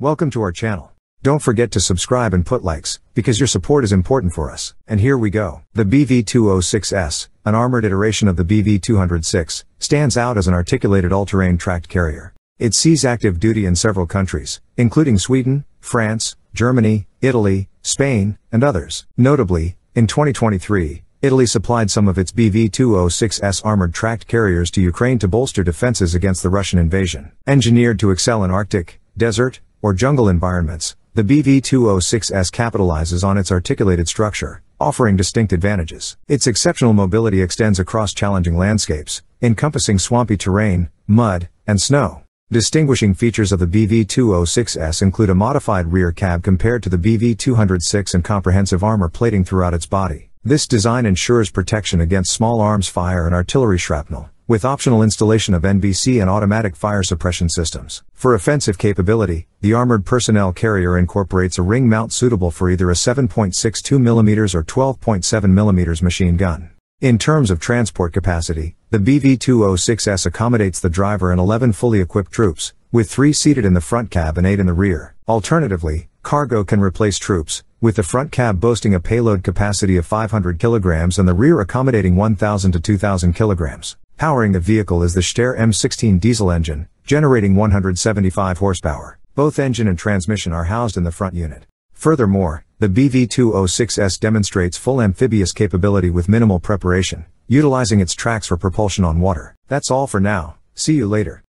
Welcome to our channel. Don't forget to subscribe and put likes, because your support is important for us. And here we go. The BV-206S, an armored iteration of the BV-206, stands out as an articulated all-terrain tracked carrier. It sees active duty in several countries, including Sweden, France, Germany, Italy, Spain, and others. Notably, in 2023, Italy supplied some of its BV-206S armored tracked carriers to Ukraine to bolster defenses against the Russian invasion. Engineered to excel in Arctic, desert, or jungle environments, the BV-206S capitalizes on its articulated structure, offering distinct advantages. Its exceptional mobility extends across challenging landscapes, encompassing swampy terrain, mud, and snow. Distinguishing features of the BV-206S include a modified rear cab compared to the BV-206 and comprehensive armor plating throughout its body. This design ensures protection against small arms fire and artillery shrapnel with optional installation of NBC and automatic fire suppression systems. For offensive capability, the armored personnel carrier incorporates a ring mount suitable for either a 7.62mm or 12.7mm machine gun. In terms of transport capacity, the BV-206S accommodates the driver and 11 fully equipped troops, with 3 seated in the front cab and 8 in the rear. Alternatively, cargo can replace troops, with the front cab boasting a payload capacity of 500 kilograms and the rear accommodating 1,000 to 2,000 kilograms. Powering the vehicle is the Steyr M16 diesel engine, generating 175 horsepower. Both engine and transmission are housed in the front unit. Furthermore, the BV-206S demonstrates full amphibious capability with minimal preparation, utilizing its tracks for propulsion on water. That's all for now, see you later.